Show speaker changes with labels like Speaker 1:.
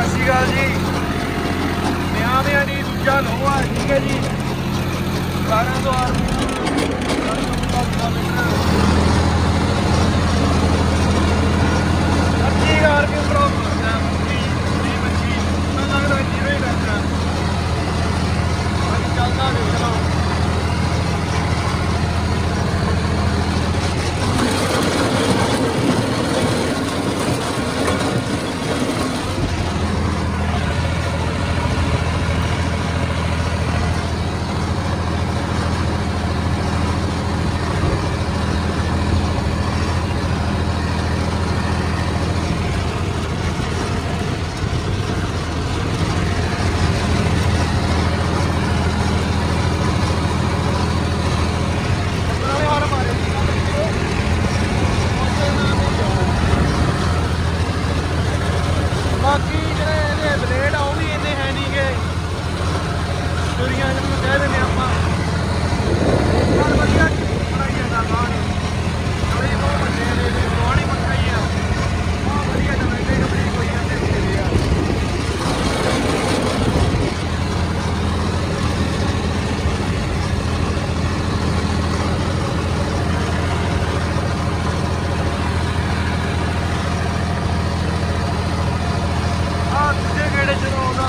Speaker 1: ਸਤਿ ਸ਼੍ਰੀ ਅਕਾਲ ਜੀ। ਨਿਆਂ ਦੇ ਦੀ ਦੂਜਾ ਲੋਹਾ ਠੀਕ ਹੈ ਜੀ। 12 ਤੋਂ ਆਰ ਅੱਛੀ ਚੋਰੀਆਂ ਨੂੰ ਕਹਿ ਦਿੰਦੇ ਆਪਾਂ। ਬਹੁਤ ਵਧੀਆ ਬਣਾਈ ਜਾਂਦਾ ਬਾਹਰ ਥੋੜੀ ਬਹੁਤ ਵੱਡੇ ਨੇ ਤੇ ਪੁਰਾਣੀ ਮੱਖਾਈ ਆ। ਬਹੁਤ ਵਧੀਆ ਟਮਾਟੇ ਕਪੜੀ ਕੋਈ ਜਾਂਦੇ ਹੁੰਦੇ ਆ। ਆ ਦੂਜੇ ਗੇੜੇ ਜਦੋਂ ਆਉਂਦਾ